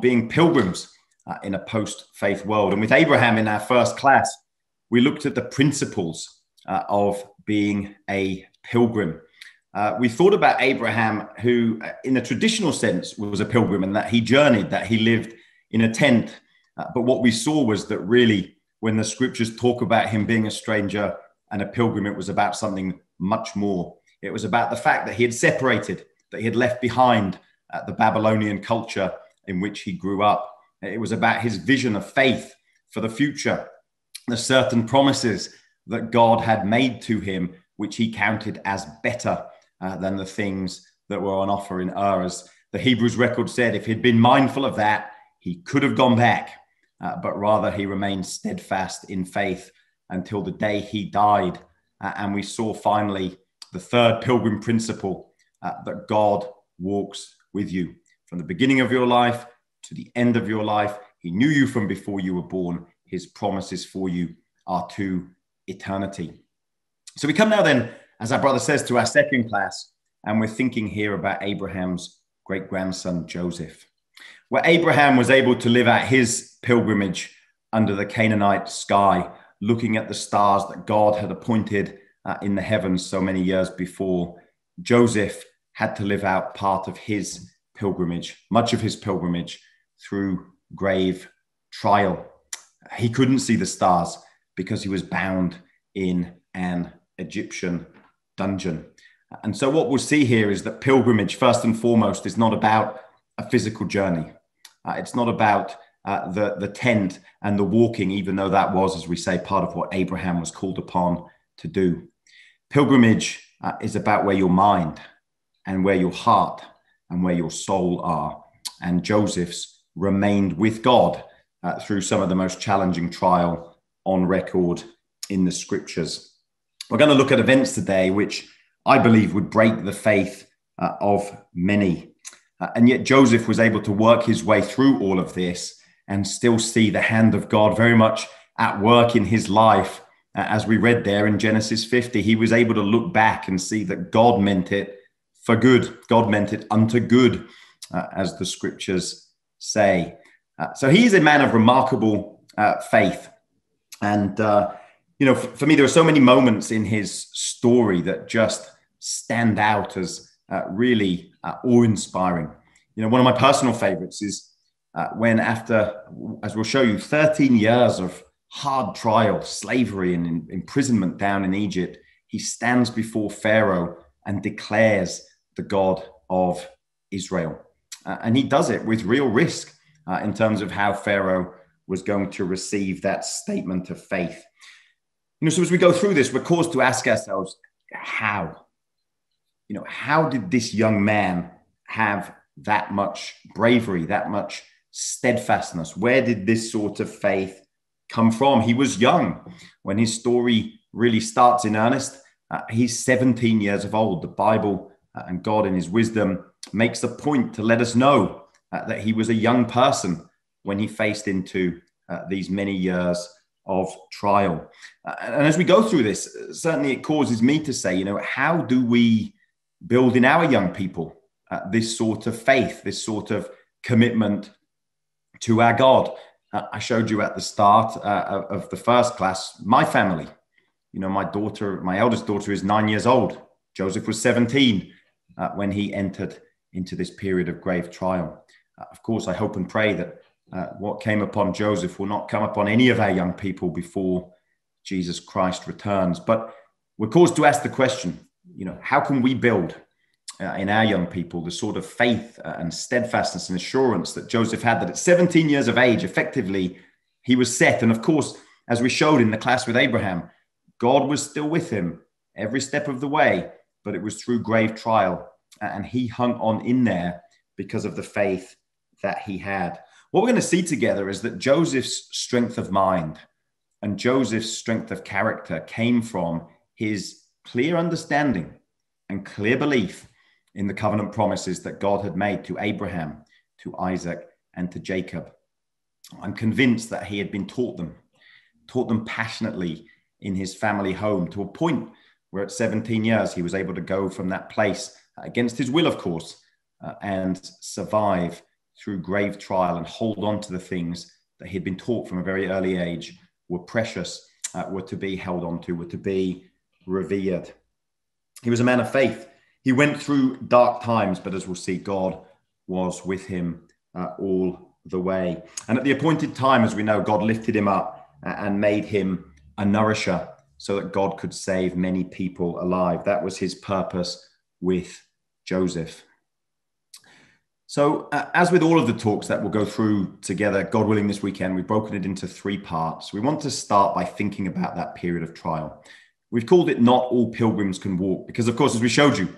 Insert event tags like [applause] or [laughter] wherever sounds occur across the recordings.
being pilgrims uh, in a post faith world. And with Abraham in our first class, we looked at the principles uh, of being a pilgrim. Uh, we thought about Abraham, who, uh, in a traditional sense, was a pilgrim and that he journeyed, that he lived in a tent. Uh, but what we saw was that really, when the scriptures talk about him being a stranger and a pilgrim, it was about something much more. It was about the fact that he had separated, that he had left behind uh, the Babylonian culture in which he grew up. It was about his vision of faith for the future, the certain promises that God had made to him, which he counted as better uh, than the things that were on offer in Ur. As the Hebrews record said, if he'd been mindful of that, he could have gone back, uh, but rather he remained steadfast in faith until the day he died. Uh, and we saw finally the third pilgrim principle uh, that God walks with you from the beginning of your life to the end of your life. He knew you from before you were born. His promises for you are to eternity. So we come now then, as our brother says, to our second class, and we're thinking here about Abraham's great grandson Joseph, where Abraham was able to live out his pilgrimage under the Canaanite sky, looking at the stars that God had appointed uh, in the heavens so many years before. Joseph had to live out part of his pilgrimage, much of his pilgrimage through grave trial. He couldn't see the stars because he was bound in an Egyptian dungeon. And so, what we'll see here is that pilgrimage, first and foremost, is not about a physical journey. Uh, it's not about uh, the, the tent and the walking, even though that was, as we say, part of what Abraham was called upon to do. Pilgrimage uh, is about where your mind and where your heart and where your soul are. And Joseph's remained with God uh, through some of the most challenging trial on record in the scriptures. We're going to look at events today which I believe would break the faith uh, of many. Uh, and yet Joseph was able to work his way through all of this and still see the hand of God very much at work in his life. Uh, as we read there in Genesis 50, he was able to look back and see that God meant it for good. God meant it unto good, uh, as the scriptures say. Uh, so he is a man of remarkable uh, faith. And, uh, you know, f- for me, there are so many moments in his story that just stand out as uh, really uh, awe inspiring. You know, one of my personal favorites is when, after, as we'll show you, 13 years of hard trial, slavery, and in- imprisonment down in Egypt, he stands before Pharaoh and declares the God of Israel. Uh, and he does it with real risk uh, in terms of how Pharaoh was going to receive that statement of faith. You know, so as we go through this, we're caused to ask ourselves, how? You know, how did this young man have that much bravery, that much steadfastness? Where did this sort of faith come from? He was young when his story really starts in earnest. Uh, he's 17 years of old. The Bible and God, in his wisdom, makes a point to let us know uh, that he was a young person when he faced into uh, these many years of trial. Uh, and as we go through this, certainly it causes me to say, you know, how do we build in our young people uh, this sort of faith, this sort of commitment to our God? Uh, I showed you at the start of the first class, my family. You know, my daughter, my eldest daughter is nine years old. Joseph was 17 uh, when he entered into this period of grave trial. Uh, of course, I hope and pray that uh, what came upon Joseph will not come upon any of our young people before Jesus Christ returns. But we're caused to ask the question, you know, how can we build uh, in our young people the sort of faith uh, and steadfastness and assurance that Joseph had that at 17 years of age, effectively, he was set. And of course, as we showed in the class with Abraham, God was still with him every step of the way, but it was through grave trial and he hung on in there because of the faith that he had. What we're going to see together is that Joseph's strength of mind and Joseph's strength of character came from his clear understanding and clear belief in the covenant promises that God had made to Abraham, to Isaac, and to Jacob. I'm convinced that he had been taught them, taught them passionately in his family home to a point where at 17 years he was able to go from that place against his will, of course, uh, and survive through grave trial and hold on to the things that he'd been taught from a very early age were precious, uh, were to be held on to, were to be revered. He was a man of faith. He went through dark times, but as we'll see, God was with him uh, all the way. And at the appointed time, as we know, God lifted him up uh, and made him a nourisher so that God could save many people alive. That was his purpose with Joseph. So, uh, as with all of the talks that we'll go through together, God willing, this weekend, we've broken it into three parts. We want to start by thinking about that period of trial. We've called it Not All Pilgrims Can Walk, because, of course, as we showed you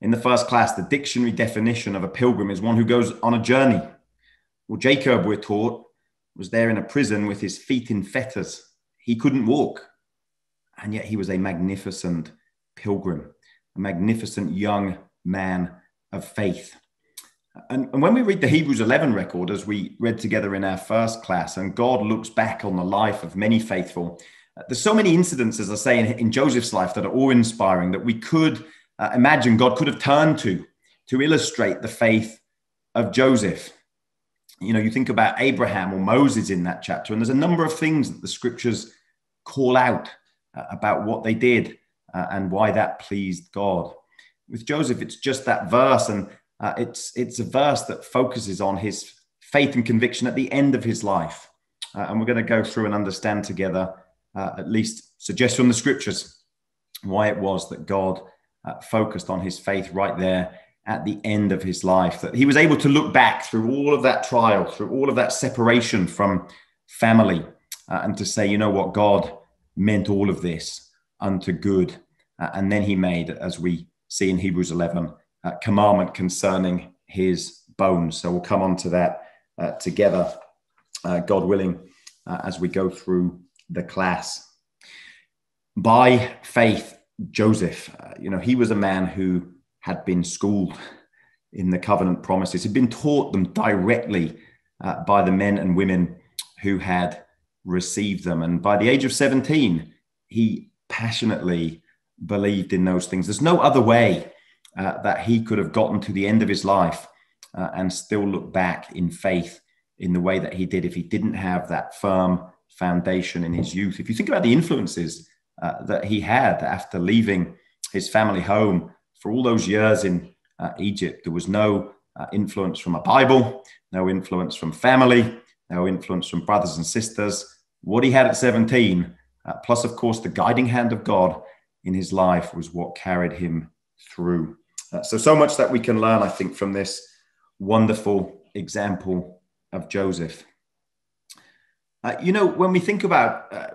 in the first class, the dictionary definition of a pilgrim is one who goes on a journey. Well, Jacob, we're taught, was there in a prison with his feet in fetters. He couldn't walk, and yet he was a magnificent pilgrim, a magnificent young man of faith. And, and, when we read the Hebrews 11 record, as we read together in our first class, and God looks back on the life of many faithful, uh, there's so many incidents, as I say, in, in Joseph's life that are awe inspiring that we could uh, imagine God could have turned to to illustrate the faith of Joseph. You know, you think about Abraham or Moses in that chapter, and there's a number of things that the scriptures call out about what they did uh, and why that pleased God. With Joseph, it's just that verse, and uh, it's it's a verse that focuses on his faith and conviction at the end of his life, uh, and we're going to go through and understand together, uh, at least suggest from the scriptures, why it was that God uh, focused on his faith right there at the end of his life. That he was able to look back through all of that trial, through all of that separation from family, uh, and to say, you know what, God meant all of this unto good, uh, and then he made, as we see in Hebrews 11 uh, commandment concerning his bones. So we'll come on to that uh, together, uh, God willing, uh, as we go through the class. By faith, Joseph, uh, you know, he was a man who had been schooled in the covenant promises, had been taught them directly by the men and women who had received them. And by the age of 17, he passionately believed in those things. There's no other way uh, that he could have gotten to the end of his life uh, and still look back in faith in the way that he did if he didn't have that firm foundation in his youth. If you think about the influences uh, that he had after leaving his family home for all those years in uh, Egypt, there was no uh, influence from a Bible, no influence from family, no influence from brothers and sisters. What he had at 17, uh, plus, of course, the guiding hand of God in his life, was what carried him through. Uh, so, so much that we can learn, I think, from this wonderful example of Joseph. Uh, you know, when we think about uh,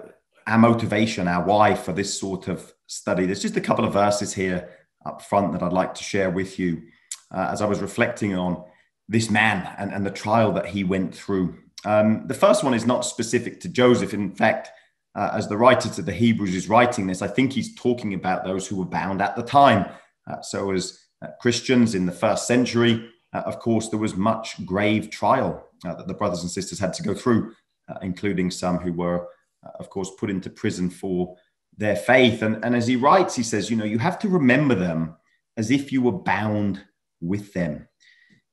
our motivation, our why for this sort of study, there's just a couple of verses here up front that I'd like to share with you uh, as I was reflecting on this man and, and the trial that he went through. Um, the first one is not specific to Joseph. In fact, uh, as the writer to the Hebrews is writing this, I think he's talking about those who were bound at the time. Uh, so, as uh, Christians in the first century, uh, of course, there was much grave trial that the brothers and sisters had to go through, including some who were, of course, put into prison for their faith. And, and as he writes, he says, you know, you have to remember them as if you were bound with them.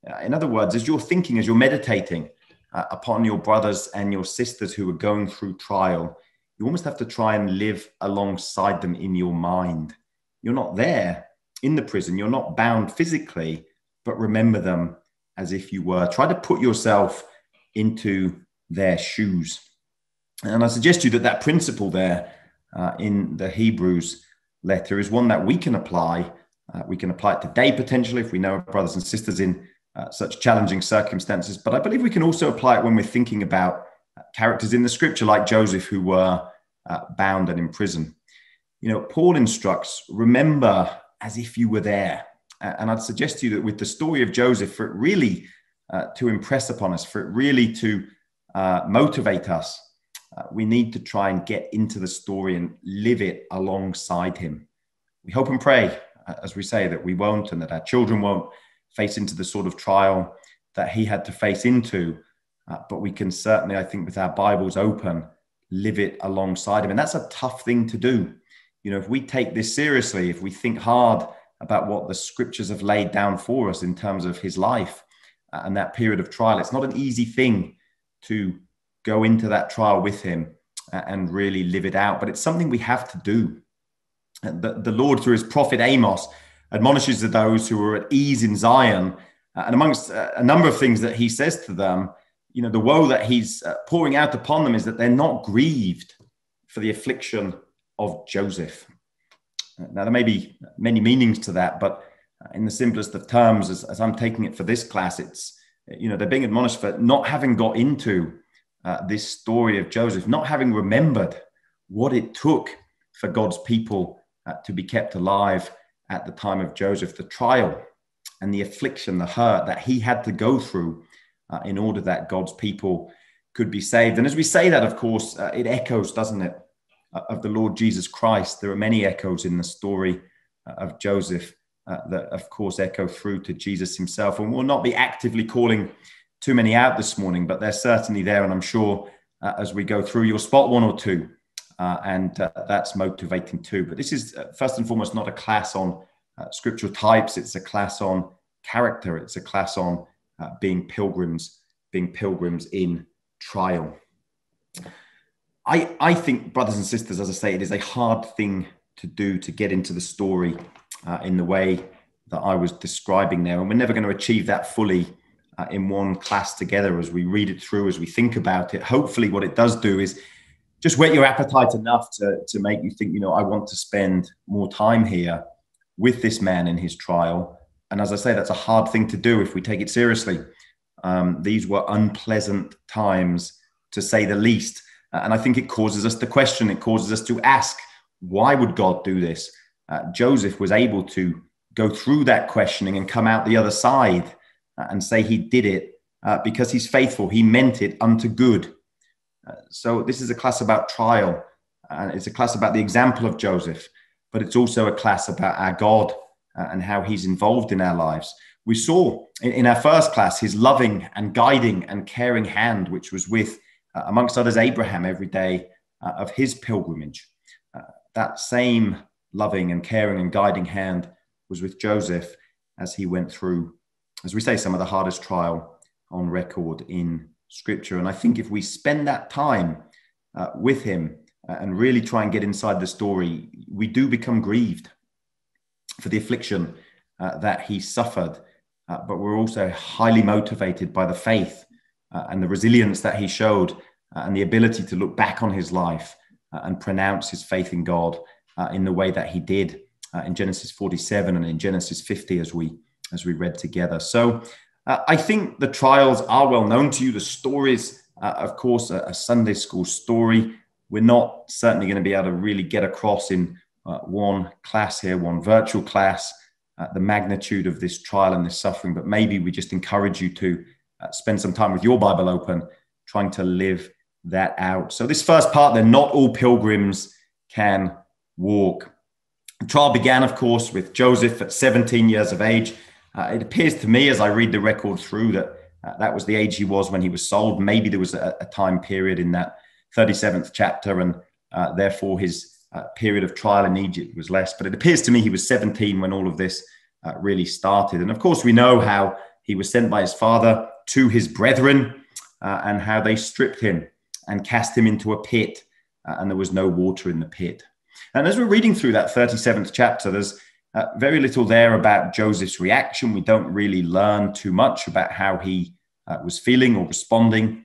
Uh, in other words, as you're thinking, as you're meditating uh, upon your brothers and your sisters who are going through trial, you almost have to try and live alongside them in your mind. You're not there in the prison, you're not bound physically, but remember them as if you were. Try to put yourself into their shoes. And I suggest you that that principle there uh, in the Hebrews letter is one that we can apply. Uh, we can apply it today potentially if we know our brothers and sisters in uh, such challenging circumstances. But I believe we can also apply it when we're thinking about uh, characters in the scripture like Joseph who were uh, bound and in prison. You know, Paul instructs, remember as if you were there. And I'd suggest to you that with the story of Joseph, for it really uh, to impress upon us, for it really to uh, motivate us, uh, we need to try and get into the story and live it alongside him. We hope and pray, uh, as we say, that we won't and that our children won't face into the sort of trial that he had to face into. Uh, but we can certainly, I think, with our Bibles open, live it alongside him. And that's a tough thing to do. You know, if we take this seriously, if we think hard about what the scriptures have laid down for us in terms of his life, uh, and that period of trial. It's not an easy thing to go into that trial with him uh, and really live it out, but it's something we have to do. Uh, the, the Lord, through his prophet Amos, admonishes those who are at ease in Zion, and amongst a number of things that he says to them, you know, the woe that he's uh, pouring out upon them is that they're not grieved for the affliction of Joseph. Now, there may be many meanings to that, but in the simplest of terms, as, as I'm taking it for this class, it's, you know, they're being admonished for not having got into uh, this story of Joseph, not having remembered what it took for God's people uh, to be kept alive at the time of Joseph, the trial and the affliction, the hurt that he had to go through uh, in order that God's people could be saved. And as we say that, of course, uh, it echoes, doesn't it, uh, of the Lord Jesus Christ. There are many echoes in the story uh, of Joseph uh, that, of course, echo through to Jesus himself. And we'll not be actively calling too many out this morning, but they're certainly there. And I'm sure uh, as we go through, you'll spot one or two. And that's motivating too. But this is, first and foremost, not a class on scriptural types, it's a class on character, it's a class on uh, being pilgrims, being pilgrims in trial. I, I think, brothers and sisters, as I say, it is a hard thing to do to get into the story uh, in the way that I was describing there. And we're never going to achieve that fully uh, in one class together as we read it through, as we think about it. Hopefully, what it does do is just whet your appetite enough to, to make you think, you know, I want to spend more time here with this man in his trial and as I say, that's a hard thing to do if we take it seriously. Um, these were unpleasant times, to say the least. Uh, and I think it causes us to question, it causes us to ask, why would God do this? Uh, Joseph was able to go through that questioning and come out the other side uh, and say he did it uh, because he's faithful. He meant it unto good. So, this is a class about trial, and it's a class about the example of Joseph, but it's also a class about our God uh, and how he's involved in our lives. We saw in, in, our first class his loving and guiding and caring hand, which was with, uh, amongst others, Abraham every day uh, of his pilgrimage. Uh, that same loving and caring and guiding hand was with Joseph as he went through, as we say, some of the hardest trial on record in Scripture. And I think if we spend that time uh, with him uh, and really try and get inside the story, we do become grieved for the affliction uh, that he suffered, uh, but we're also highly motivated by the faith uh, and the resilience that he showed uh, and the ability to look back on his life and pronounce his faith in God in the way that he did in Genesis 47 and in Genesis 50 as we as we read together. So I think the trials are well known to you. The stories, of course, a, a Sunday school story. We're not certainly going to be able to really get across in uh, one class here, one virtual class, uh, the magnitude of this trial and this suffering. But maybe we just encourage you to uh, spend some time with your Bible open, trying to live that out. So, this first part, then, not all pilgrims can walk. The trial began, of course, with Joseph at 17 years of age. Uh, it appears to me, as I read the record through, that uh, that was the age he was when he was sold. Maybe there was a, a time period in that 37th chapter, and uh, therefore his uh, period of trial in Egypt was less. But it appears to me he was 17 when all of this uh, really started. And of course, we know how he was sent by his father to his brethren uh, and how they stripped him and cast him into a pit, and there was no water in the pit. And as we're reading through that 37th chapter, there's uh, very little there about Joseph's reaction. We don't really learn too much about how he uh, was feeling or responding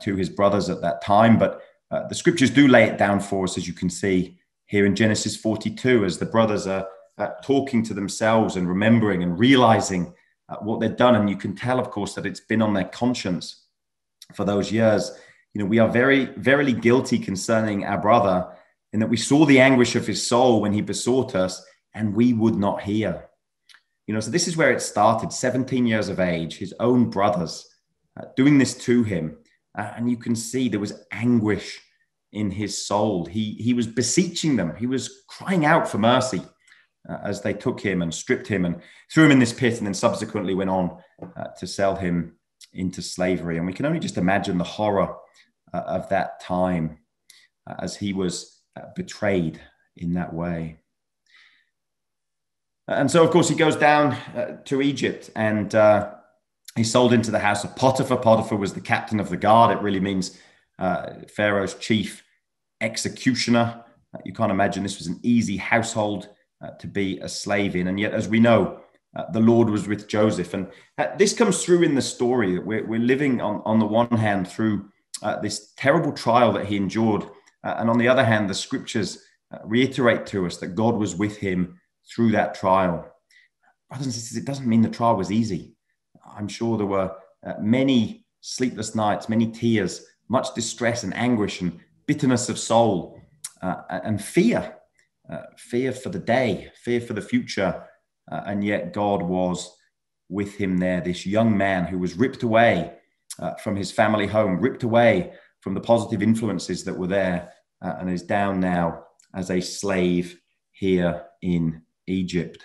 to his brothers at that time. But uh, the scriptures do lay it down for us, as you can see here in Genesis 42, as the brothers are uh, talking to themselves and remembering and realizing uh, what they've done. And you can tell, of course, that it's been on their conscience for those years. You know, we are very, verily guilty concerning our brother in that we saw the anguish of his soul when he besought us and we would not hear. You know, so this is where it started 17 years of age, his own brothers uh, doing this to him. Uh, and you can see there was anguish in his soul. He, he was beseeching them, he was crying out for mercy uh, as they took him and stripped him and threw him in this pit, and then subsequently went on uh, to sell him into slavery. And we can only just imagine the horror uh, of that time uh, as he was betrayed in that way. And so, of course, he goes down to Egypt and He's sold into the house of Potiphar. Potiphar was the captain of the guard. It really means uh, Pharaoh's chief executioner. Uh, you can't imagine this was an easy household uh, to be a slave in. And yet, as we know, uh, the Lord was with Joseph. And uh, this comes through in the story. We're, we're living on, on the one hand through uh, this terrible trial that he endured. and on the other hand, the scriptures reiterate to us that God was with him through that trial. Brothers and sisters, it doesn't mean the trial was easy. I'm sure there were many sleepless nights, many tears, much distress and anguish and bitterness of soul uh, and fear, uh, fear for the day, fear for the future. Uh, and yet God was with him there, this young man who was ripped away uh, from his family home, ripped away from the positive influences that were there, uh, and is down now as a slave here in Egypt.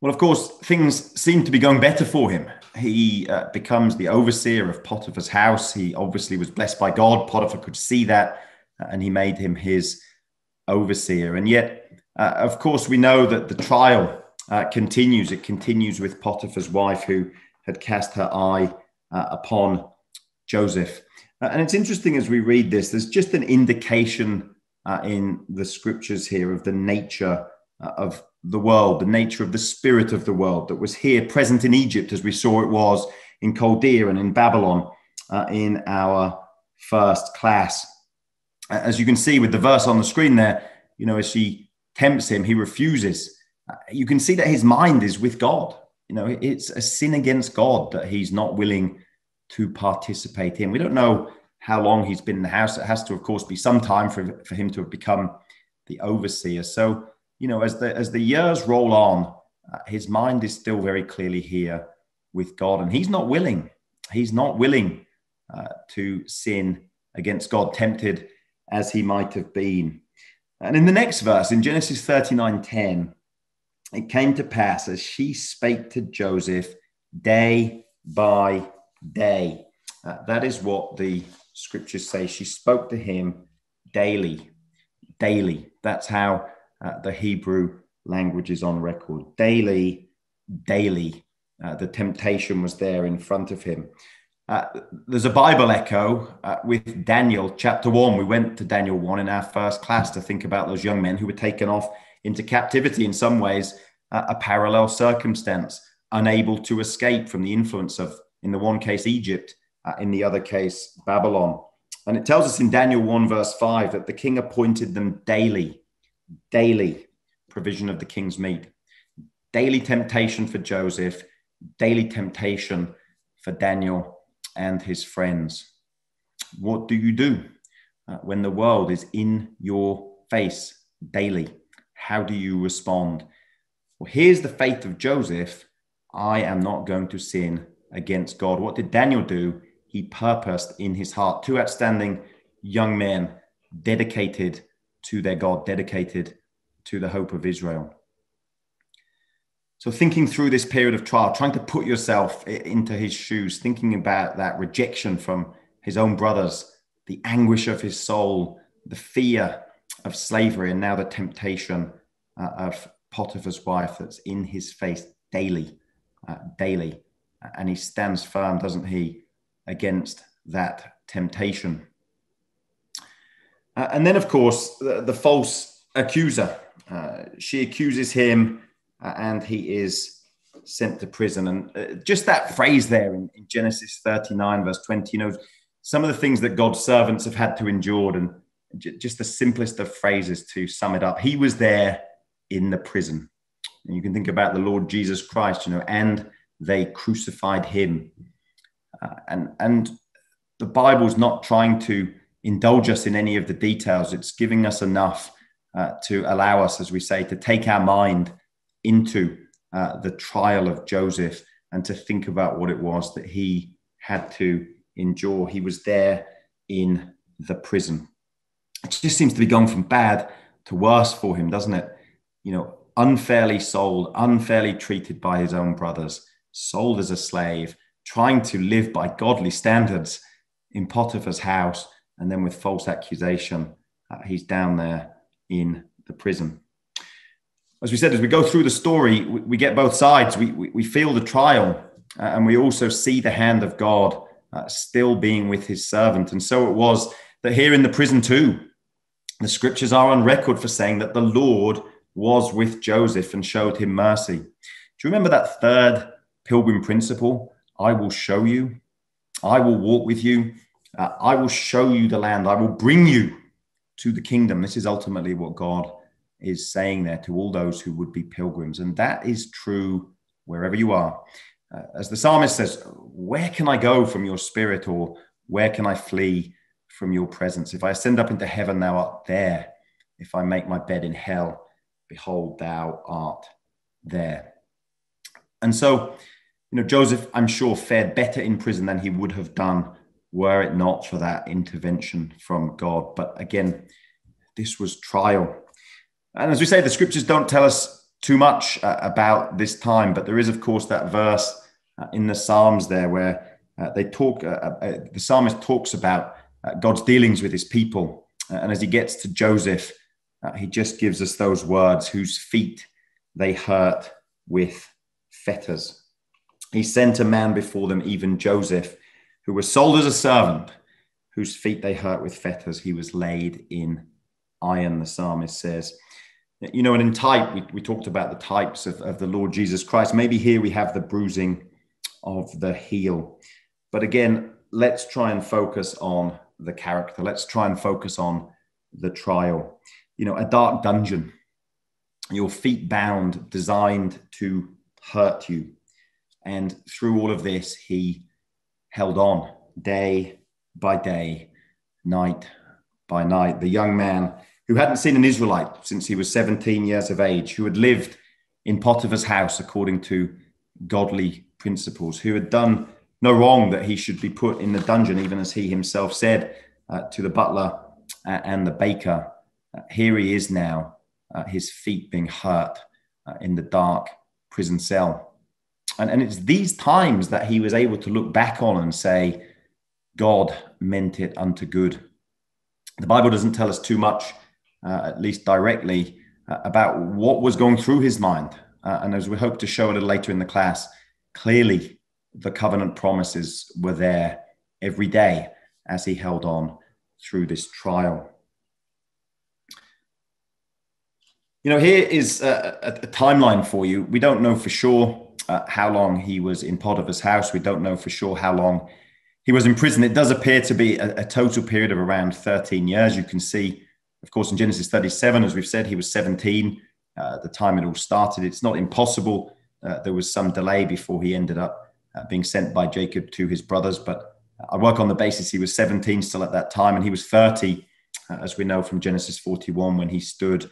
Well, of course, things seem to be going better for him. He uh, becomes the overseer of Potiphar's house. He obviously was blessed by God. Potiphar could see that, uh, and he made him his overseer. And yet, uh, of course, we know that the trial uh, continues. It continues with Potiphar's wife, who had cast her eye uh, upon Joseph. Uh, and it's interesting as we read this, there's just an indication in the scriptures here of the nature of the world, the nature of the spirit of the world that was here present in Egypt as we saw it was in Chaldea and in Babylon uh, in our first class. As you can see with the verse on the screen there, you know, as she tempts him, he refuses. Uh, you can see that his mind is with God. You know, it's a sin against God that he's not willing to participate in. We don't know how long he's been in the house. It has to, of course, be some time for, for him to have become the overseer. So, you know, as the as the years roll on, uh, his mind is still very clearly here with God, and he's not willing. He's not willing uh, to sin against God, tempted as he might have been. And in the next verse, in Genesis 39 10, it came to pass as she spake to Joseph day by day. Uh, that is what the scriptures say. She spoke to him daily, daily. That's how uh, the Hebrew language is on record. Daily, daily, uh, the temptation was there in front of him. Uh, there's a Bible echo uh, with Daniel chapter one. We went to Daniel one in our first class to think about those young men who were taken off into captivity in some ways, uh, a parallel circumstance, unable to escape from the influence of, in the one case, Egypt, uh, in the other case, Babylon. And it tells us in Daniel 1, verse 5, that the king appointed them daily daily provision of the king's meat, daily temptation for Joseph, daily temptation for Daniel and his friends. What do you do uh, when the world is in your face daily? How do you respond? Well, here's the faith of Joseph I am not going to sin against God. What did Daniel do? He purposed in his heart. Two outstanding young men dedicated to their God, dedicated to the hope of Israel. So, thinking through this period of trial, trying to put yourself into his shoes, thinking about that rejection from his own brothers, the anguish of his soul, the fear of slavery, and now the temptation uh, of Potiphar's wife that's in his face daily, uh, daily. And he stands firm, doesn't he, against that temptation. Uh, and then, of course, the, the false accuser. Uh, she accuses him, uh, and he is sent to prison. And uh, just that phrase there in, in, Genesis 39, verse 20, you know, some of the things that God's servants have had to endure, and j- just the simplest of phrases to sum it up. He was there in the prison. And you can think about the Lord Jesus Christ, you know, and they crucified him. Uh, and and the Bible's not trying to indulge us in any of the details. It's giving us enough uh, to allow us, as we say, to take our mind into uh, the trial of Joseph and to think about what it was that he had to endure. He was there in the prison. It just seems to be going from bad to worse for him, doesn't it? You know, unfairly sold, unfairly treated by his own brothers, sold as a slave, trying to live by godly standards in Potiphar's house and then with false accusation, uh, he's down there in the prison. As we said, as we go through the story, we, we get both sides. We, we, we, feel the trial, uh, and we also see the hand of God uh, still being with his servant. And so it was that here in the prison, too, the scriptures are on record for saying that the Lord was with Joseph and showed him mercy. Do you remember that third pilgrim principle? I will show you, I will walk with you, uh, I will show you the land, I will bring you to the kingdom. This is ultimately what God is saying there to all those who would be pilgrims. And that is true wherever you are. Uh, as the psalmist says, Where can I go from your spirit, or where can I flee from your presence? If I ascend up into heaven, thou art there. If I make my bed in hell, behold, thou art there. And so, you know, Joseph, I'm sure, fared better in prison than he would have done were it not for that intervention from God. But again, this was trial. And as we say, the scriptures don't tell us too much uh, about this time, but there is, of course, that verse uh, in the Psalms there where uh, they talk, uh, uh, uh, the psalmist talks about God's dealings with his people. and as he gets to Joseph, he just gives us those words whose feet they hurt with fetters. He sent a man before them, even Joseph, who was sold as a servant, whose feet they hurt with fetters. He was laid in iron, the psalmist says. You know, and in type, we, we talked about the types of, of the Lord Jesus Christ. Maybe here we have the bruising of the heel. But again, let's try and focus on the character. Let's try and focus on the trial. You know, a dark dungeon, your feet bound, designed to hurt you. And through all of this, he held on day by day, night by night. The young man who hadn't seen an Israelite since he was 17 years of age, who had lived in Potiphar's house according to godly principles, who had done no wrong that he should be put in the dungeon, even as he himself said uh, to the butler uh, and the baker. Uh, here he is now, uh, his feet being hurt uh, in the dark prison cell. And, and it's these times that he was able to look back on and say, God meant it unto good. The Bible doesn't tell us too much uh, at least directly, uh, about what was going through his mind. Uh, and as we hope to show a little later in the class, clearly the covenant promises were there every day as he held on through this trial. You know, here is a, a, a timeline for you. We don't know for sure uh, how long he was in Potiphar's house. We don't know for sure how long he was in prison. It does appear to be a, a total period of around 13 years. You can see of course, in Genesis 37, as we've said, he was 17 uh, the time it all started. It's not impossible. Uh, there was some delay before he ended up uh, being sent by Jacob to his brothers. But I work on the basis he was 17 still at that time, and he was 30, uh, as we know from Genesis 41, when he stood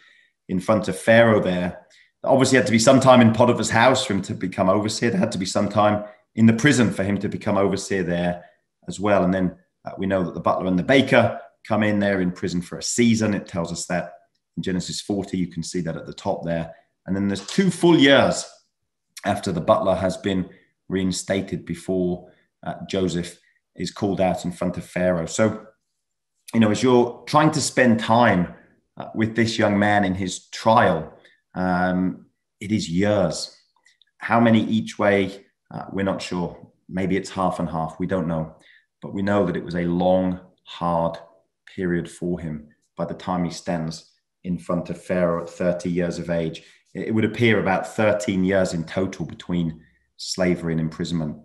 in front of Pharaoh there. Obviously, had to be some time in Potiphar's house for him to become overseer. There had to be some time in the prison for him to become overseer there as well. And then uh, we know that the butler and the baker come in there in prison for a season. It tells us that in Genesis 40, you can see that at the top there. And then there's two full years after the butler has been reinstated before uh, Joseph is called out in front of Pharaoh. So, you know, as you're trying to spend time uh, with this young man in his trial, um, it is years. How many each way? Uh, we're not sure. Maybe it's half and half. We don't know. But we know that it was a long, hard period for him by the time he stands in front of Pharaoh at 30 years of age. It would appear about 13 years in total between slavery and imprisonment.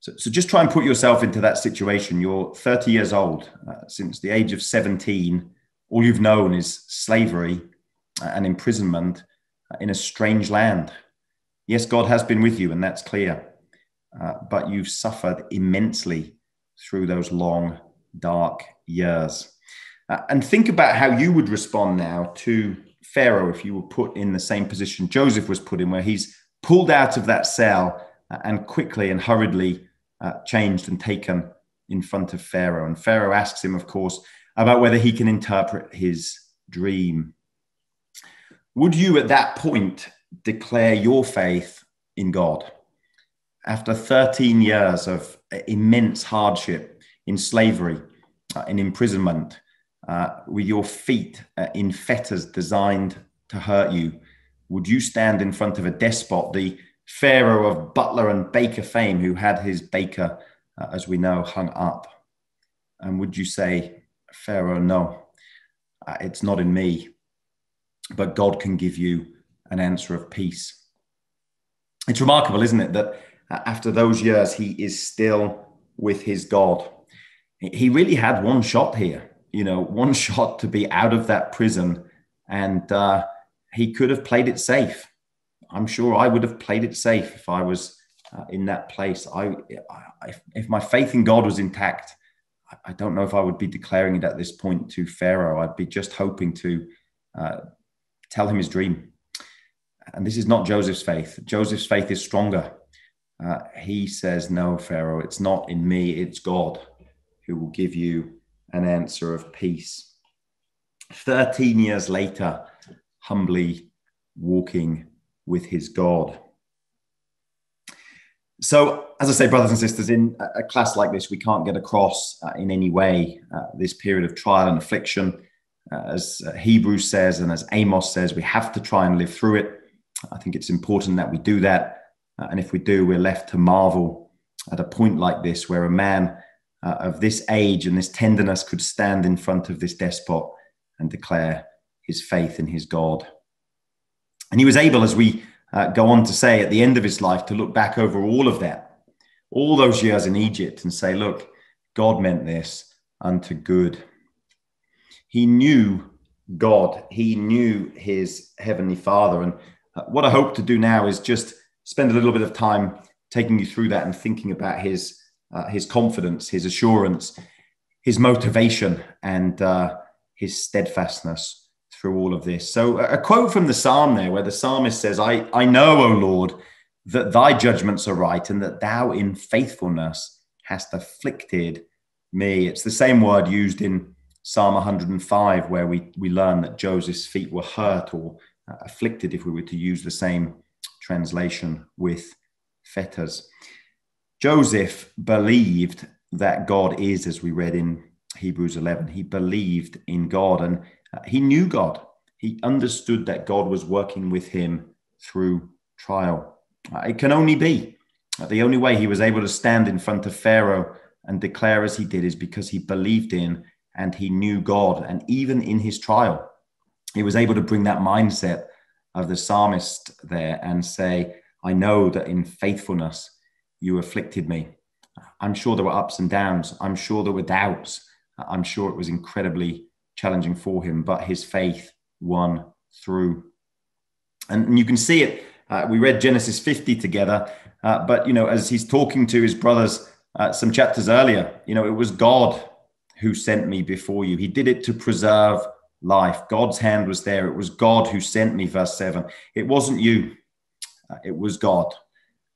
So, so just try and put yourself into that situation. You're 30 years old. Uh, since the age of 17, all you've known is slavery uh, and imprisonment in a strange land. Yes, God has been with you, and that's clear. Uh, but you've suffered immensely through those long, dark years. Uh, and think about how you would respond now to Pharaoh if you were put in the same position Joseph was put in, where he's pulled out of that cell uh, and quickly and hurriedly uh, changed and taken in front of Pharaoh. And Pharaoh asks him, of course, about whether he can interpret his dream. Would you at that point declare your faith in God? After 13 years of immense hardship in slavery, uh, in imprisonment, uh, with your feet uh, in fetters designed to hurt you, would you stand in front of a despot, the, Pharaoh of butler and baker fame who had his baker, uh, as we know, hung up. And would you say, Pharaoh, no, uh, it's not in me, but God can give you an answer of peace. It's remarkable, isn't it, that after those years, he is still with his God. He really had one shot here, you know, [laughs] one shot to be out of that prison, and uh, he could have played it safe. I'm sure I would have played it safe if I was uh, in that place. I, I, if my faith in God was intact, I don't know if I would be declaring it at this point to Pharaoh. I'd be just hoping to uh, tell him his dream. And this is not Joseph's faith. Joseph's faith is stronger. Uh, he says, No, Pharaoh, it's not in me, it's God who will give you an answer of peace. 13 years later, humbly walking with his God. So, as I say, brothers and sisters, in a class like this, we can't get across uh, in any way uh, this period of trial and affliction. Uh, as uh, Hebrews says, and as Amos says, we have to try and live through it. I think it's important that we do that. Uh, and if we do, we're left to marvel at a point like this where a man uh, of this age and this tenderness could stand in front of this despot and declare his faith in his God. And he was able, as we uh, go on to say at the end of his life, to look back over all of that, all those years in Egypt, and say, look, God meant this unto good. He knew God, he knew his heavenly Father. And uh, what I hope to do now is just spend a little bit of time taking you through that and thinking about his, uh, his confidence, his assurance, his motivation, and uh, his steadfastness through all of this. So, a quote from the psalm there, where the psalmist says, I, I know, O Lord, that thy judgments are right and that thou in faithfulness hast afflicted me. It's the same word used in Psalm 105, where we, we learn that Joseph's feet were hurt or uh, afflicted, if we were to use the same translation with fetters. Joseph believed that God is, as we read in Hebrews 11. He believed in God. And uh, he knew God. He understood that God was working with him through trial. Uh, it can only be. Uh, the only way he was able to stand in front of Pharaoh and declare as he did is because he believed in and he knew God. And even in his trial, he was able to bring that mindset of the psalmist there and say, I know that in faithfulness you afflicted me. I'm sure there were ups and downs. I'm sure there were doubts. I'm sure it was incredibly challenging for him, but his faith won through. And, you can see it. Uh, we read Genesis 50 together, uh, but you know, as he's talking to his brothers uh, some chapters earlier, you know, it was God who sent me before you. He did it to preserve life. God's hand was there. It was God who sent me, verse 7. It wasn't you, uh, it was God.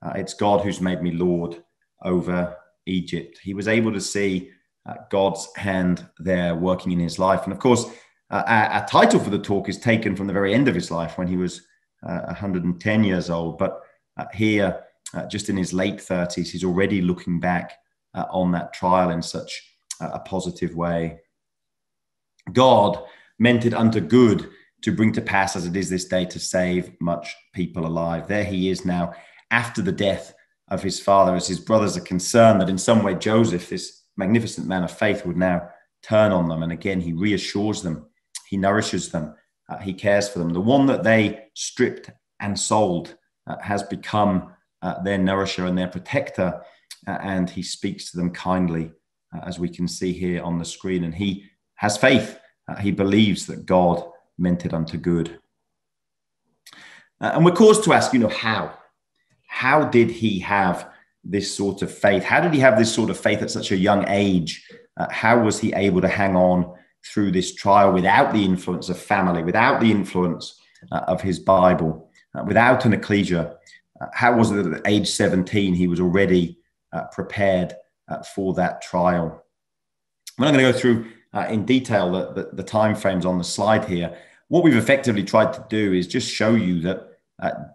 Uh, it's God who's made me Lord over Egypt. He was able to see uh, God's hand there working in his life. And of course, uh, our, title for the talk is taken from the very end of his life when he was uh, 110 years old. But uh, here, uh, just in his late 30s, he's already looking back uh, on that trial in such a positive way. God meant it unto good to bring to pass as it is this day to save much people alive. There he is now after the death of his father, as his brothers are concerned that in some way Joseph, this magnificent man of faith would now turn on them. And again, he reassures them, he nourishes them, uh, he cares for them. The one that they stripped and sold uh, has become uh, their nourisher and their protector. Uh, and he speaks to them kindly, as we can see here on the screen. And he has faith. Uh, he believes that God meant it unto good. and we're caused to ask, you know, how? How did he have this sort of faith? How did he have this sort of faith at such a young age? Uh, how was he able to hang on through this trial without the influence of family, without the influence uh, of his Bible, uh, without an ecclesia? Uh, how was it that at age 17 he was already uh, prepared uh, for that trial? I'm not going to go through in detail the, the, the time frames on the slide here. What we've effectively tried to do is just show you that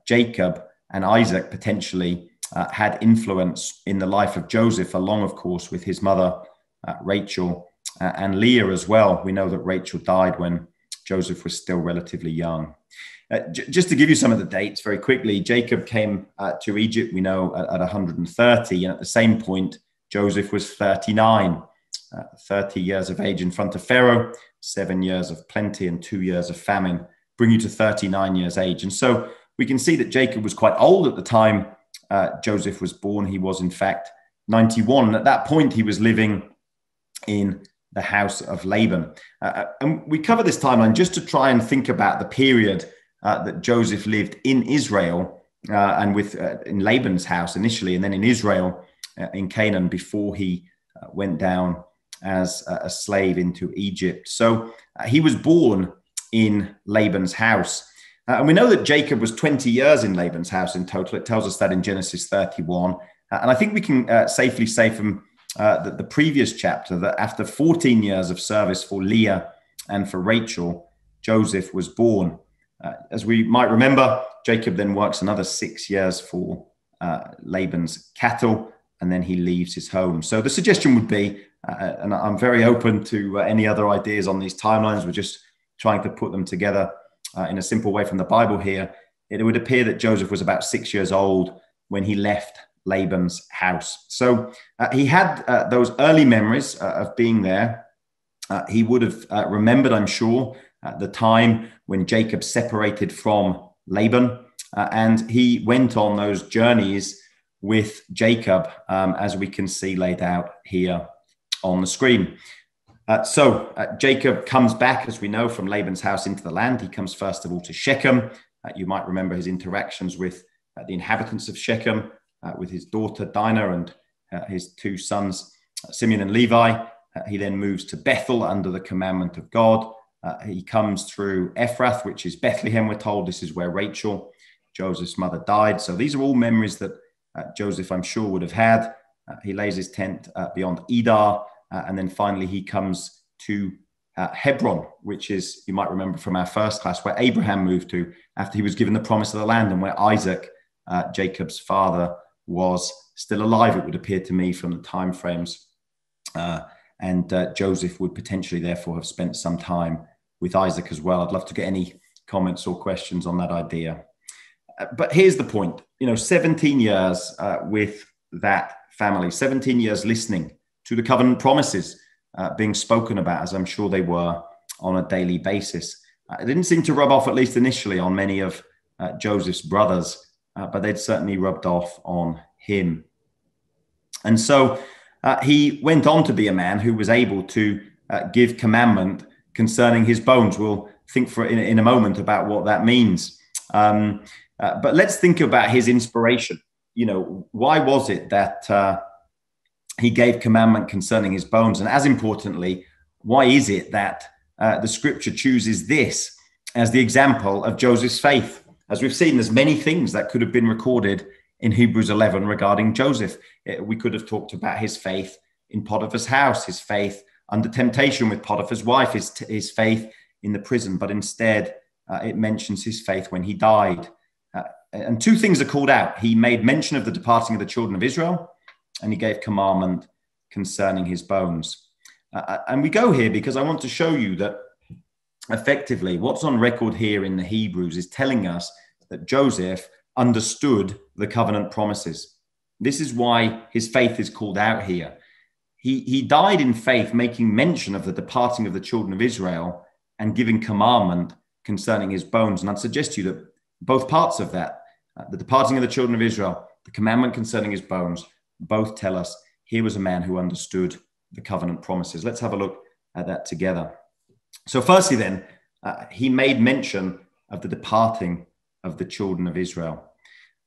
Jacob and Isaac potentially uh, had influence in the life of Joseph, along, of course, with his mother, uh, Rachel, uh, and Leah as well. We know that Rachel died when Joseph was still relatively young. Uh, j- just to give you some of the dates very quickly, Jacob came uh, to Egypt, we know, at, at, 130. And at the same point, Joseph was 39, uh, 30 years of age in front of Pharaoh, seven years of plenty and two years of famine, bring you to 39 years age. And so we can see that Jacob was quite old at the time uh, Joseph was born. He was, in fact, 91. And at that point, he was living in the house of Laban. Uh, uh and we cover this timeline just to try and think about the period uh, that Joseph lived in Israel uh, and with uh, in Laban's house initially, and then in Israel in Canaan before he went down as a slave into Egypt. So he was born in Laban's house. Uh, and we know that Jacob was 20 years in Laban's house in total. It tells us that in Genesis 31. Uh, and I think we can uh, safely say from uh, the, the, previous chapter that after 14 years of service for Leah and for Rachel, Joseph was born. Uh, as we might remember, Jacob then works another six years for uh, Laban's cattle, and then he leaves his home. So the suggestion would be, and I'm very open to any other ideas on these timelines, we're just trying to put them together uh, in a simple way from the Bible here, it would appear that Joseph was about six years old when he left Laban's house. So uh, he had uh, those early memories uh, of being there. Uh, he would have uh, remembered, I'm sure, the time when Jacob separated from Laban. and he went on those journeys with Jacob, um, as we can see laid out here on the screen. Uh, so uh, Jacob comes back, as we know, from Laban's house into the land. He comes first of all to Shechem. Uh, you might remember his interactions with uh, the inhabitants of Shechem, uh, with his daughter Dinah and uh, his two sons, Simeon and Levi. he then moves to Bethel under the commandment of God. he comes through Ephrath, which is Bethlehem, we're told. This is where Rachel, Joseph's mother, died. So these are all memories that Joseph, I'm sure, would have had. he lays his tent beyond Edar. Uh, and then finally, he comes to uh, Hebron, which is, you might remember from our first class, where Abraham moved to after he was given the promise of the land and where Isaac, uh, Jacob's father, was still alive, it would appear to me from the time frames. Uh, and uh, Joseph would potentially, therefore, have spent some time with Isaac as well. I'd love to get any comments or questions on that idea. Uh, but here's the point you know, 17 years with that family, 17 years listening to the covenant promises uh, being spoken about, as I'm sure they were on a daily basis. Uh, it didn't seem to rub off, at least initially, on many of uh, Joseph's brothers, uh, but they'd certainly rubbed off on him. And so uh, he went on to be a man who was able to uh, give commandment concerning his bones. We'll think for in, in a moment about what that means. Um, but let's think about his inspiration. You know, why was it that he gave commandment concerning his bones. And as importantly, why is it that uh, the scripture chooses this as the example of Joseph's faith? As we've seen, there's many things that could have been recorded in Hebrews 11 regarding Joseph. Uh, we could have talked about his faith in Potiphar's house, his faith under temptation with Potiphar's wife, his, his faith in the prison, but instead uh, it mentions his faith when he died. And two things are called out. He made mention of the departing of the children of Israel, and he gave commandment concerning his bones. Uh, uh, and we go here because I want to show you that effectively what's on record here in the Hebrews is telling us that Joseph understood the covenant promises. This is why his faith is called out here. He, he died in faith, making mention of the departing of the children of Israel and giving commandment concerning his bones. And I'd suggest to you that both parts of that, uh, the departing of the children of Israel, the commandment concerning his bones, both tell us he was a man who understood the covenant promises. Let's have a look at that together. So, firstly, then, uh, he made mention of the departing of the children of Israel.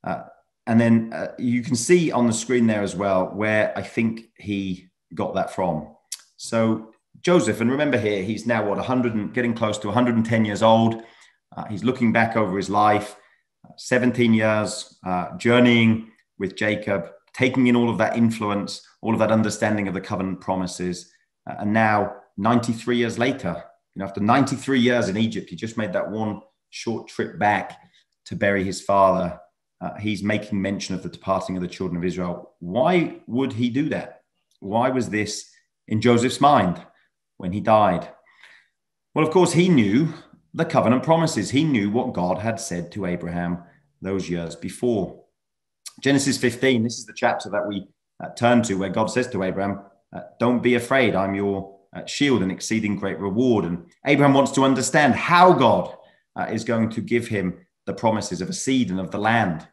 Uh, and then uh, you can see on the screen there as well where I think he got that from. So, Joseph, and remember here, he's now what, 100 and getting close to 110 years old. Uh, he's looking back over his life, 17 years uh, journeying with Jacob, taking in all of that influence, all of that understanding of the covenant promises. Uh, and now, 93 years later, you know, after 93 years in Egypt, he just made that one short trip back to bury his father. Uh, he's making mention of the departing of the children of Israel. Why would he do that? Why was this in Joseph's mind when he died? Well, of course, he knew the covenant promises. He knew what God had said to Abraham those years before. Genesis 15, this is the chapter that we uh, turn to where God says to Abraham, uh, Don't be afraid, I'm your uh, shield and exceeding great reward. And Abraham wants to understand how God uh, is going to give him the promises of a seed and of the land.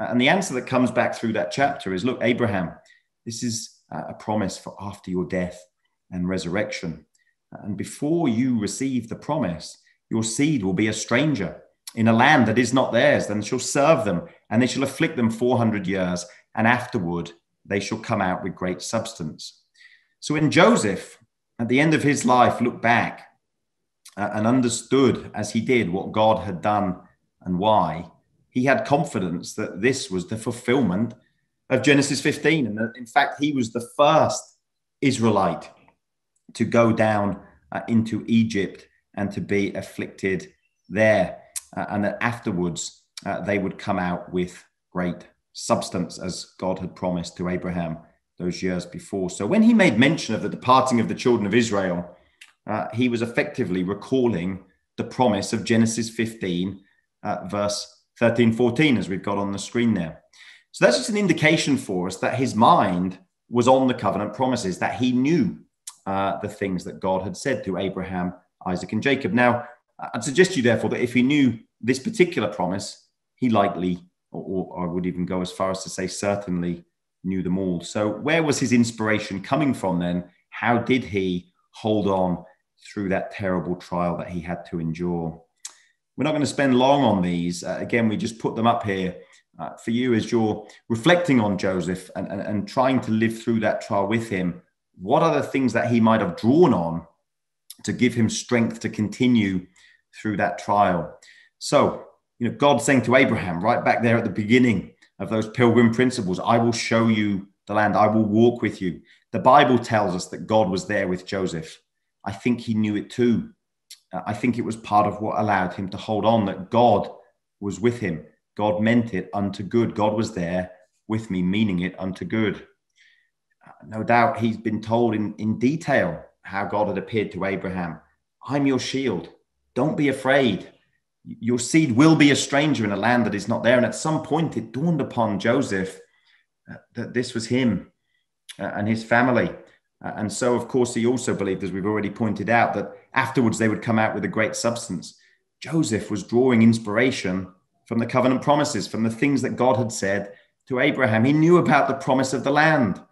Uh, and the answer that comes back through that chapter is Look, Abraham, this is uh, a promise for after your death and resurrection. And before you receive the promise, your seed will be a stranger in a land that is not theirs, then shall serve them, and they shall afflict them 400 years, and afterward they shall come out with great substance. So when Joseph, at the end of his life, looked back uh, and understood as he did what God had done and why, he had confidence that this was the fulfillment of Genesis 15. And that, in fact, he was the first Israelite to go down uh, into Egypt and to be afflicted there. Uh, and that afterwards uh, they would come out with great substance as God had promised to Abraham those years before. So when he made mention of the departing of the children of Israel, uh, he was effectively recalling the promise of Genesis 15, uh, verse 13, 14, as we've got on the screen there. So that's just an indication for us that his mind was on the covenant promises, that he knew uh, the things that God had said to Abraham, Isaac, and Jacob. Now, I'd suggest you, therefore, that if he knew this particular promise, he likely, or, or I would even go as far as to say, certainly knew them all. So, where was his inspiration coming from then? How did he hold on through that terrible trial that he had to endure? We're not going to spend long on these. Uh, again, we just put them up here uh, for you as you're reflecting on Joseph and, and, and trying to live through that trial with him. What are the things that he might have drawn on to give him strength to continue through that trial. So, you know, God saying to Abraham right back there at the beginning of those pilgrim principles, I will show you the land, I will walk with you. The Bible tells us that God was there with Joseph. I think he knew it too. Uh, I think it was part of what allowed him to hold on that God was with him. God meant it unto good. God was there with me, meaning it unto good. Uh, no doubt he's been told in, in detail how God had appeared to Abraham. I'm your shield. Don't be afraid. Your seed will be a stranger in a land that is not there. And at some point, it dawned upon Joseph uh, that this was him uh, and his family. Uh, and so, of course, he also believed, as we've already pointed out, that afterwards they would come out with a great substance. Joseph was drawing inspiration from the covenant promises, from the things that God had said to Abraham. He knew about the promise of the land.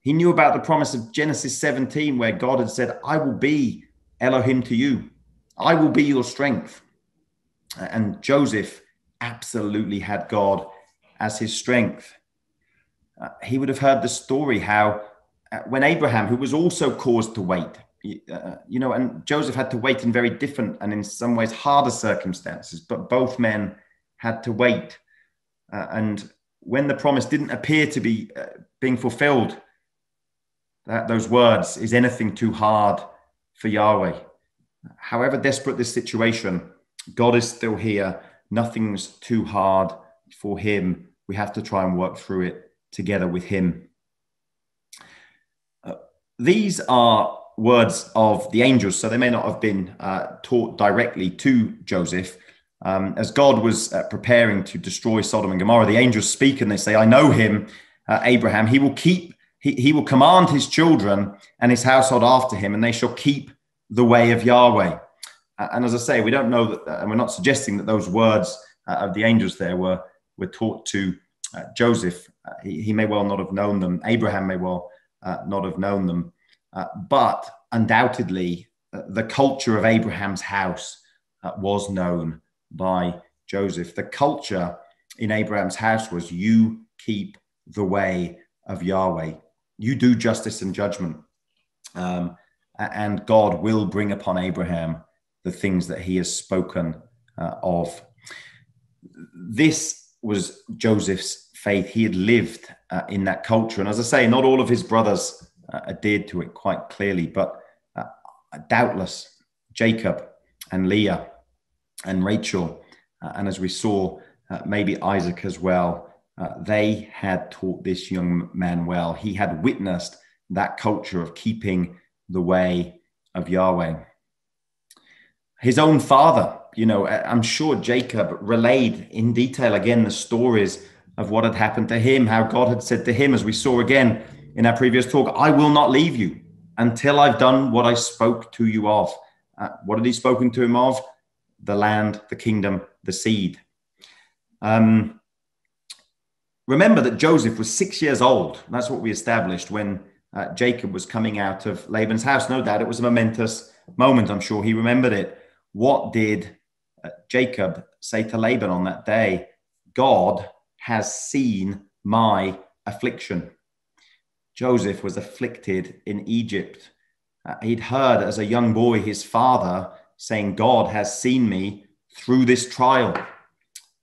He knew about the promise of Genesis 17, where God had said, I will be Elohim to you. I will be your strength. And Joseph absolutely had God as his strength. Uh, he would have heard the story how uh, when Abraham, who was also caused to wait, uh, you know, and Joseph had to wait in very different and in some ways harder circumstances, but both men had to wait. Uh, and when the promise didn't appear to be uh, being fulfilled, that, those words, is anything too hard for Yahweh? however desperate this situation, God is still here. Nothing's too hard for him. We have to try and work through it together with him. Uh, these are words of the angels, so they may not have been uh, taught directly to Joseph. Um, as God was uh, preparing to destroy Sodom and Gomorrah, the angels speak and they say, I know him, uh, Abraham. He will keep, he, he will command his children and his household after him, and they shall keep the way of Yahweh. And as I say, we don't know that, and we're not suggesting that those words uh, of the angels there were, were taught to uh, Joseph. Uh, he, he, may well not have known them. Abraham may well uh, not have known them. Uh, but undoubtedly, uh, the culture of Abraham's house was known by Joseph. The culture in Abraham's house was you keep the way of Yahweh, you do justice and judgment. Um, and God will bring upon Abraham the things that he has spoken uh, of. This was Joseph's faith. He had lived uh, in that culture. And as I say, not all of his brothers uh, adhered to it quite clearly, but uh, doubtless Jacob and Leah and Rachel, uh, and as we saw, uh, maybe Isaac as well, they had taught this young man well. He had witnessed that culture of keeping the way of Yahweh. his own father. You know, I'm sure Jacob relayed in detail again the stories of what had happened to him, how God had said to him, as we saw again in our previous talk, I will not leave you until I've done what I spoke to you of. Uh, what had he spoken to him of? The land, the kingdom, the seed. Um, remember that Joseph was six years old. That's what we established when uh, Jacob was coming out of Laban's house. No doubt it was a momentous moment. I'm sure he remembered it. What did uh, Jacob say to Laban on that day? God has seen my affliction. Joseph was afflicted in Egypt. Uh, he'd heard as a young boy his father saying, God has seen me through this trial.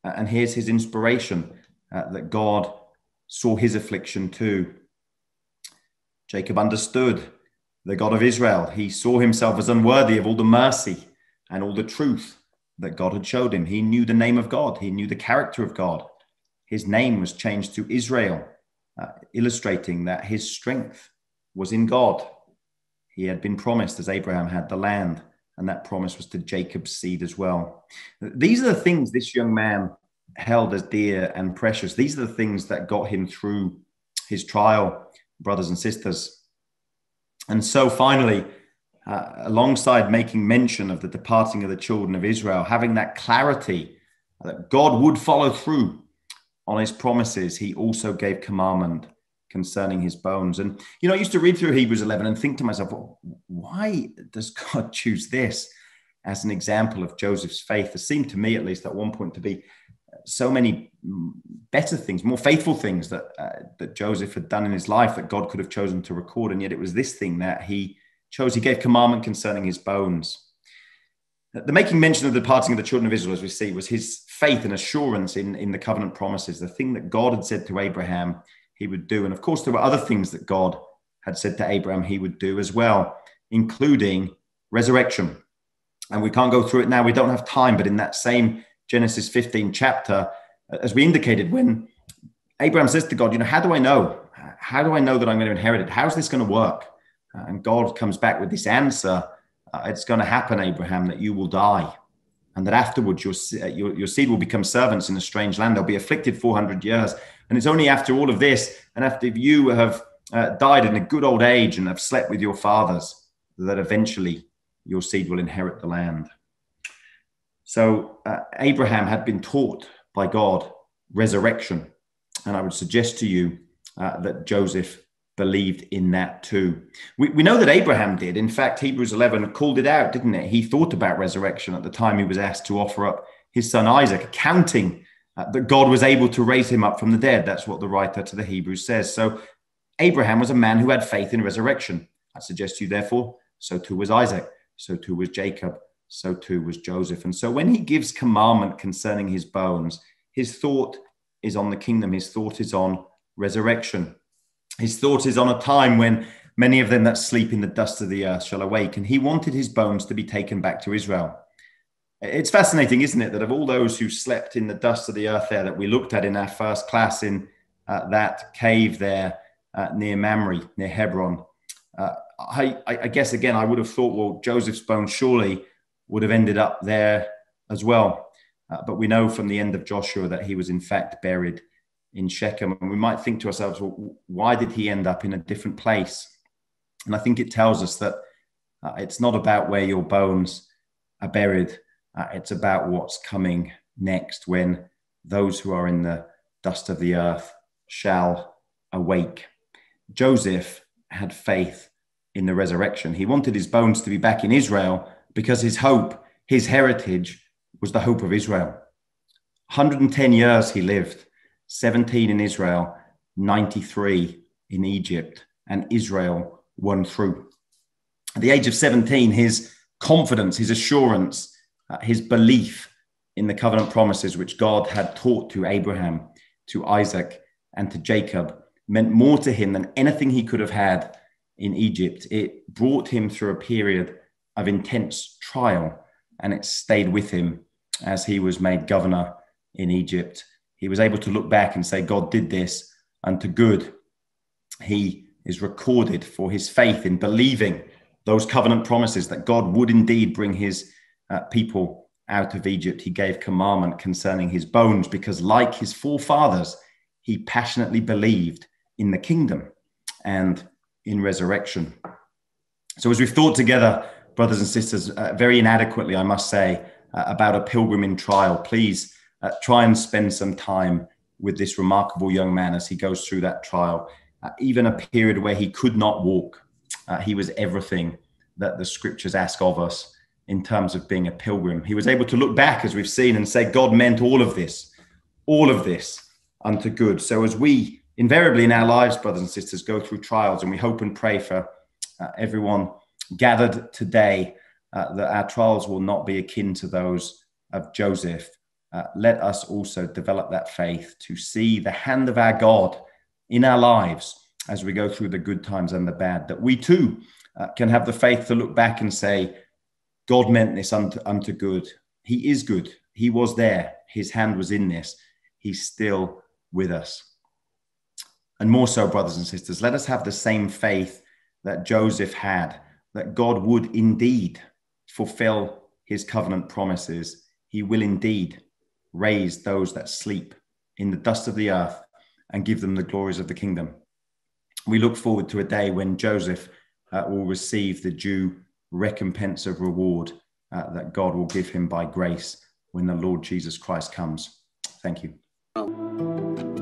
Uh, and here's his inspiration uh, that God saw his affliction too. Jacob understood the God of Israel. He saw himself as unworthy of all the mercy and all the truth that God had showed him. He knew the name of God, he knew the character of God. His name was changed to Israel, uh, illustrating that his strength was in God. He had been promised, as Abraham had, the land, and that promise was to Jacob's seed as well. These are the things this young man held as dear and precious. These are the things that got him through his trial, brothers and sisters. And so finally, uh, alongside making mention of the departing of the children of Israel, having that clarity that God would follow through on his promises, he also gave commandment concerning his bones. And, you know, I used to read through Hebrews 11 and think to myself, well, why does [laughs] God choose this as an example of Joseph's faith? It seemed to me, at least at one point, to be so many better things, more faithful things that uh, that Joseph had done in his life that God could have chosen to record, and yet it was this thing that he chose. He gave commandment concerning his bones. The making mention of the departing of the children of Israel, as we see, was his faith and assurance in, in the covenant promises, the thing that God had said to Abraham he would do. And of course, there were other things that God had said to Abraham he would do as well, including resurrection. And we can't go through it now, we don't have time, but in that same Genesis 15 chapter, as we indicated, when Abraham says to God, You know, how do I know? How do I know that I'm going to inherit it? How's this going to work? And God comes back with this answer uh, It's going to happen, Abraham, that you will die. And that afterwards your, uh, your, your seed will become servants in a strange land. They'll be afflicted 400 years. And it's only after all of this, and after you have uh, died in a good old age and have slept with your fathers, that eventually your seed will inherit the land. So uh, Abraham had been taught by God resurrection. And I would suggest to you uh, that Joseph believed in that too. We, we know that Abraham did. In fact, Hebrews 11 called it out, didn't it? He thought about resurrection at the time he was asked to offer up his son Isaac, counting uh, that God was able to raise him up from the dead. That's what the writer to the Hebrews says. So Abraham was a man who had faith in resurrection. I suggest to you, therefore, so too was Isaac, so too was Jacob, so too was Joseph. And so when he gives commandment concerning his bones, his thought is on the kingdom, his thought is on resurrection. His thought is on a time when many of them that sleep in the dust of the earth shall awake. And he wanted his bones to be taken back to Israel. It's fascinating, isn't it, that of all those who slept in the dust of the earth there that we looked at in our first class in uh, that cave there uh, near Mamre, near Hebron, uh, I, I, guess again, I would have thought, well, Joseph's bones surely would have ended up there as well. Uh, but we know from the end of Joshua that he was in fact buried in Shechem. And we might think to ourselves, well, why did he end up in a different place? And I think it tells us that uh, it's not about where your bones are buried, uh, it's about what's coming next when those who are in the dust of the earth shall awake. Joseph had faith in the resurrection. He wanted his bones to be back in Israel because his hope, his heritage, was the hope of Israel. 110 years he lived, 17 in Israel, 93 in Egypt, and Israel won through. At the age of 17, his confidence, his assurance, uh, his belief in the covenant promises which God had taught to Abraham, to Isaac, and to Jacob meant more to him than anything he could have had in Egypt. It brought him through a period of intense trial, and it stayed with him as he was made governor in Egypt. He was able to look back and say, God did this unto good. He is recorded for his faith in believing those covenant promises that God would indeed bring his uh, people out of Egypt, he gave commandment concerning his bones because, like his forefathers, he passionately believed in the kingdom and in resurrection. So, as we've thought together, brothers and sisters, uh, very inadequately, I must say, uh, about a pilgrim in trial, please uh, try and spend some time with this remarkable young man as he goes through that trial. Uh, even a period where he could not walk, uh, he was everything that the scriptures ask of us in terms of being a pilgrim. He was able to look back, as we've seen, and say, God meant all of this, all of this unto good. So, as we invariably in our lives, brothers and sisters, go through trials, and we hope and pray for uh, everyone gathered today uh, that our trials will not be akin to those of Joseph. Uh, let us also develop that faith to see the hand of our God in our lives as we go through the good times and the bad, that we too uh, can have the faith to look back and say, God meant this unto, unto good. He is good. He was there. His hand was in this. He's still with us. And more so, brothers and sisters, let us have the same faith that Joseph had, that God would indeed fulfill his covenant promises. He will indeed raise those that sleep in the dust of the earth and give them the glories of the kingdom. We look forward to a day when Joseph uh, will receive the due recompense of reward uh, that God will give him by grace when the Lord Jesus Christ comes. Thank you.